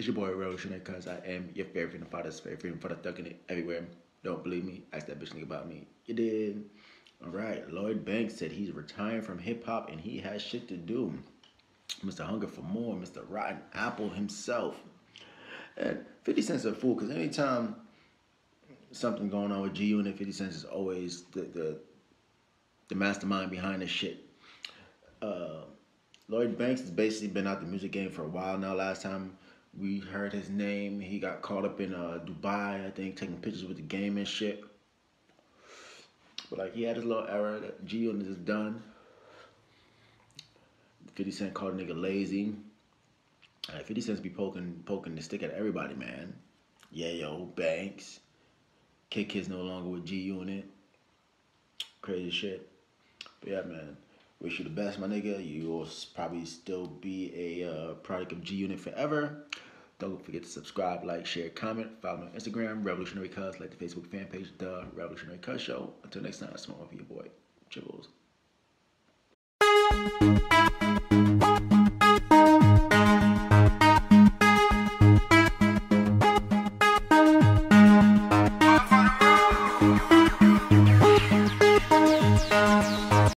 It's your boy Revolutionary Cuz I am your favorite freedom father's favorite father thugging it everywhere. Don't believe me? Ask that bitch nigga about me. You did. Alright, Lloyd Banks said he's retiring from hip hop and he has shit to do. Mr. Hunger for More, Mr. Rotten Apple himself. And 50 Cent's a fool because anytime something going on with G Unit, 50 Cent is always the, the, the mastermind behind the shit. Uh, Lloyd Banks has basically been out the music game for a while now. Last time we heard his name, he got caught up in uh, Dubai, I think, taking pictures with the game and shit. But like he had his little error that G Unit is done. 50 Cent called a nigga lazy. Like 50 Cent's be poking poking the stick at everybody, man. Yeah, yo, Banks. Kidd Kidd's no longer with G Unit. Crazy shit. But yeah, man. Wish you the best, my nigga. You will probably still be a uh, product of G Unit forever. Don't forget to subscribe, like, share, comment, follow me on Instagram, Revolutionary Cuz, like the Facebook fan page, The Revolutionary Cuz Show. Until next time, I smoke for your boy, Chibbles.